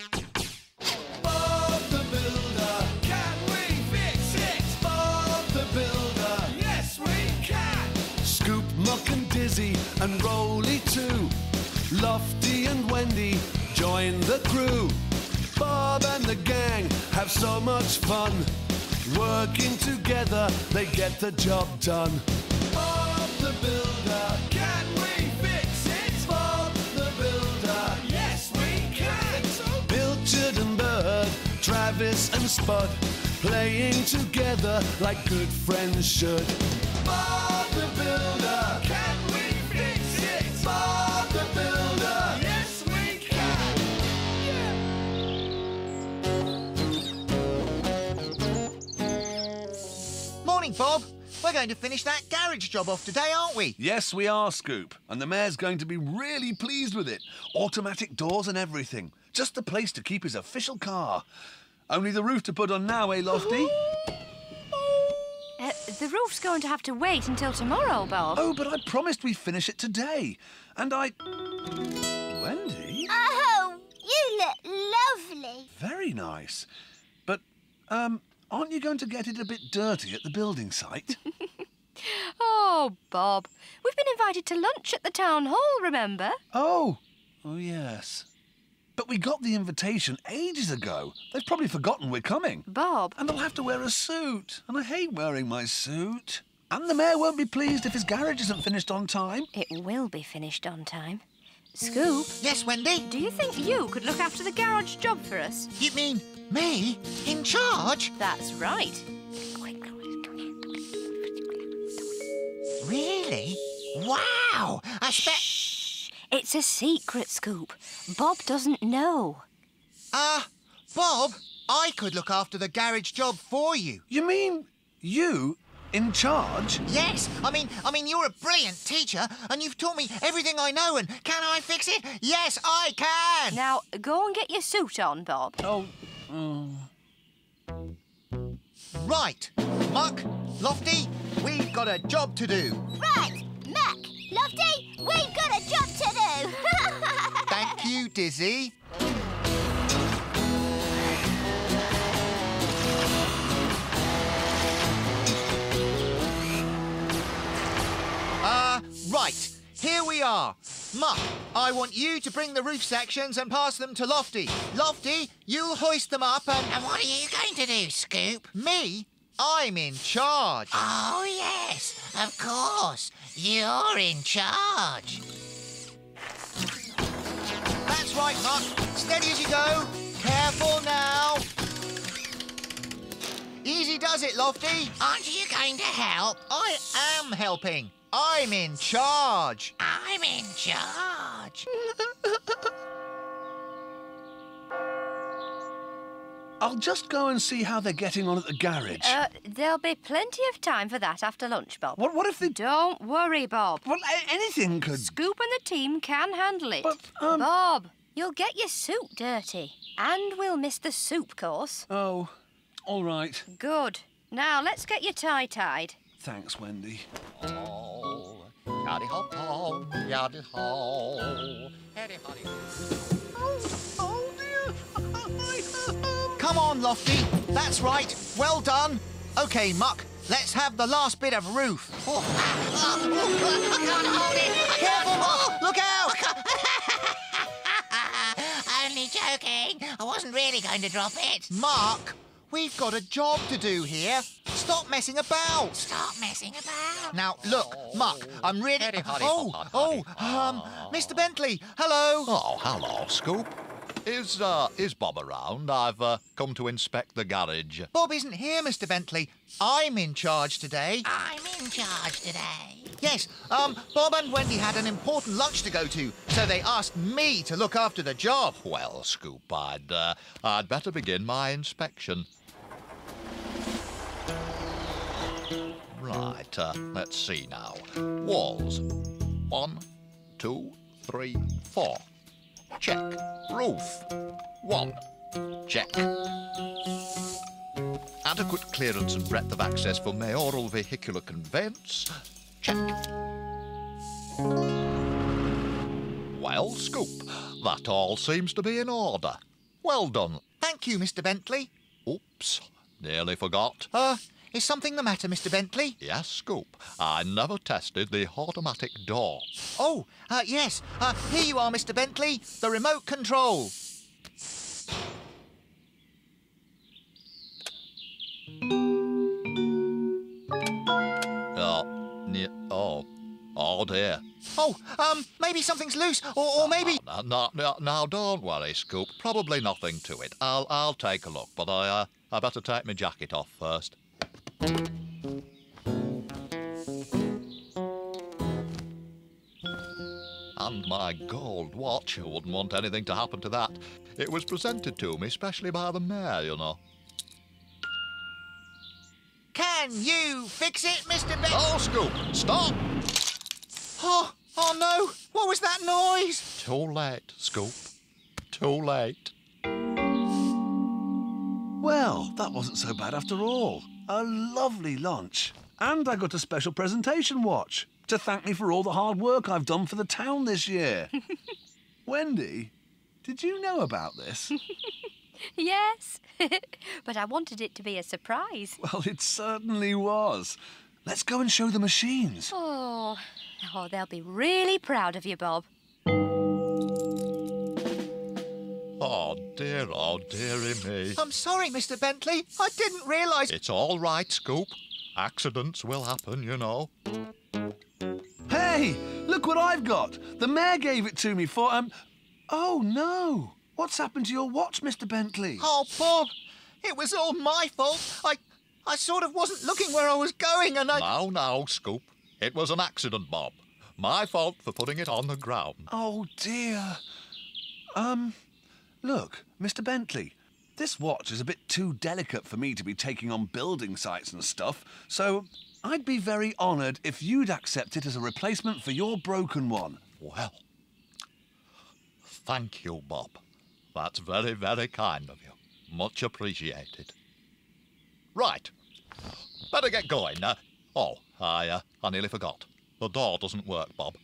and Dizzy and Roley too. Lofty and Wendy join the crew. Bob and the gang have so much fun. Working together, they get the job done. Bob the Builder. Travis and Spud, playing together like good friends should. Bob the Builder. Can we fix it? Bob the Builder. Yes, we can. Morning, Bob. We're going to finish that garage job off today, aren't we? Yes, we are, Scoop. And the mayor's going to be really pleased with it. Automatic doors and everything. Just the place to keep his official car. Only the roof to put on now, eh, Lofty? Uh, the roof's going to have to wait until tomorrow, Bob. Oh, but I promised we'd finish it today. And I. Wendy? Oh, you look lovely. Very nice. But, um, aren't you going to get it a bit dirty at the building site? Oh, Bob. We've been invited to lunch at the town hall, remember? oh. Oh, yes. But we got the invitation ages ago. They've probably forgotten we're coming. Bob. And I'll have to wear a suit. And I hate wearing my suit. And the mayor won't be pleased if his garage isn't finished on time. It will be finished on time. Scoop, Yes, Wendy? do you think you could look after the garage job for us? You mean me? In charge? That's right. Really? Wow! I bet. Shh. It's a secret, Scoop. Bob doesn't know. Ah, Bob, I could look after the garage job for you. You mean you in charge? Yes, I mean, I mean, you're a brilliant teacher, and you've taught me everything I know. And can I fix it? Yes, I can. Now, go and get your suit on, Bob. Oh, Right, Muck, Lofty, we've got a job to do. Right, Muck, Lofty, we've got a job to do. Thank you, Dizzy. Uh, right. Here we are. Muck, I want you to bring the roof sections and pass them to Lofty. Lofty, you'll hoist them up and... And what are you going to do, Scoop? Me? I'm in charge. Oh, yes, of course. You're in charge. That's right, Muck. Steady as you go. Careful now. Easy does it, Lofty. Aren't you going to help? I am helping. I'm in charge. I'm in charge. I'll just go and see how they're getting on at the garage. Uh, there'll be plenty of time for that after lunch, Bob. what, what if they... Don't worry, Bob. Well, anything could... Scoop and the team can handle it. But, um- Bob, you'll get your suit dirty. And we'll miss the soup course. Oh, all right. Good. Now, let's get your tie tied. Thanks, Wendy. Oh, yaddy hop ho, yaddy ho, heady hoddy. Come on, Lofty. That's right. Well done. OK, Muck, let's have the last bit of roof. Oh, I can't hold it. Careful, Muck. Look out. Joking. I wasn't really going to drop it. Muck, we've got a job to do here. Stop messing about. Stop messing about. Now, look, Muck, I'm really... Heady, hoddy, Oh, hot, oh, hoddy. um, Mr Bentley, hello. Oh, hello, Scoop. Is, uh, is Bob around? I've, uh, come to inspect the garage. Bob isn't here, Mr Bentley. I'm in charge today. I'm in charge today. Yes, um, Bob and Wendy had an important lunch to go to, so they asked me to look after the job. Well, Scoop, I'd, uh, I'd better begin my inspection. Right, uh, let's see now. Walls. One, two, three, four. Check. Roof. One. Check. Adequate clearance and breadth of access for mayoral vehicular conveyance. Check. Well, Scoop, that all seems to be in order. Well done. Thank you, Mr. Bentley. Oops, nearly forgot. Uh, is something the matter, Mr. Bentley? Yes, Scoop. I never tested the automatic door. Oh, uh, yes. Uh, here you are, Mr. Bentley. The remote control. Oh, oh, oh dear. Oh, um, maybe something's loose, or, or maybe. Now, now, now, now, don't worry, Scoop. Probably nothing to it. I'll, I'll take a look, but I, uh, I better take my jacket off first. And my gold watch. I wouldn't want anything to happen to that. It was presented to me, specially by the mayor, you know. Can you fix it, Mr. Bentley? Oh, Scoop, stop! Oh, oh no! What was that noise? Too late, Scoop. Too late. Well, that wasn't so bad after all. A lovely lunch. And I got a special presentation watch to thank me for all the hard work I've done for the town this year. Wendy, did you know about this? Yes, but I wanted it to be a surprise. well, it certainly was. Let's go and show the machines. Oh, oh, they'll be really proud of you, Bob. Oh, dear, oh, dearie me. I'm sorry, Mr. Bentley. I didn't realise. It's all right, Scoop. Accidents will happen, you know. Hey, look what I've got. The mayor gave it to me for, um. Oh, no. What's happened to your watch, Mr. Bentley? Oh, Bob, it was all my fault. I, I sort of wasn't looking where I was going, and I. Now, now, Scoop. It was an accident, Bob. My fault for putting it on the ground. Oh, dear. Um, look, Mr. Bentley, this watch is a bit too delicate for me to be taking on building sites and stuff, so I'd be very honoured if you'd accept it as a replacement for your broken one. Well, thank you, Bob. That's very, very kind of you. Much appreciated. Right. Better get going. Uh, oh, I, uh, I nearly forgot. The door doesn't work, Bob.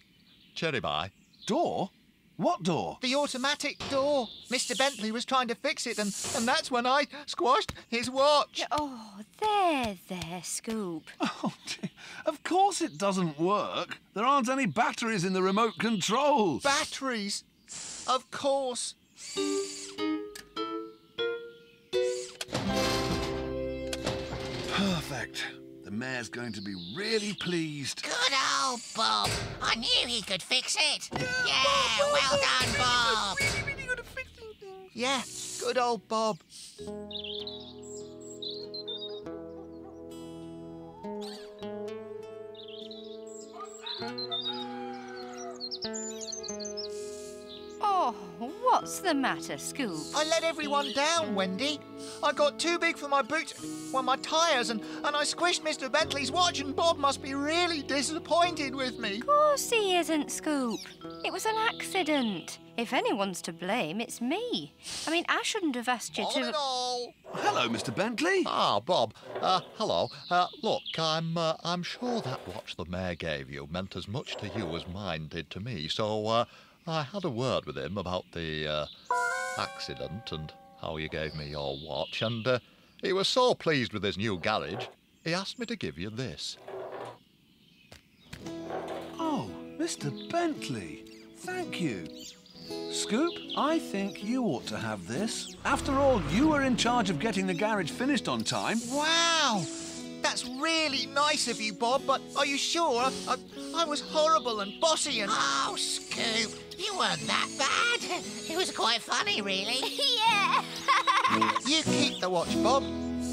Cherry bye. Door? What door? The automatic door. Mr. Bentley was trying to fix it, and, and that's when I squashed his watch. Oh, there, there, Scoop. Oh, dear. Of course it doesn't work. There aren't any batteries in the remote control. Batteries. Of course. Perfect. The mayor's going to be really pleased. Good old Bob. I knew he could fix it. Yeah, well done, Bob. Yeah, good old Bob. Oh, what's the matter, Scoop? I let everyone down, Wendy. I got too big for my boots, well, my tyres, and, and I squished Mr. Bentley's watch, and Bob must be really disappointed with me. Of course he isn't, Scoop. It was an accident. If anyone's to blame, it's me. I mean, I shouldn't have asked you All to. in all. Hello, Mr. Bentley. Ah, Bob. Uh, hello. Uh, look, I'm, uh, I'm sure that watch the mayor gave you meant as much to you as mine did to me. So, uh, I had a word with him about the uh, accident and how you gave me your watch, and uh, he was so pleased with his new garage, he asked me to give you this. Oh, Mr. Bentley. Thank you. Scoop, I think you ought to have this. After all, you were in charge of getting the garage finished on time. Wow! That's really nice of you, Bob, but are you sure? I, I was horrible and bossy and. Oh, Scoop, you weren't that bad. It was quite funny, really. yeah. You keep the watch, Bob.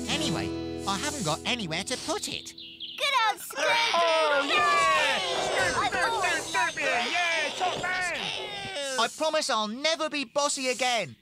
Anyway, I haven't got anywhere to put it. Good old Scoop. Oh, yeah. I promise I'll never be bossy again.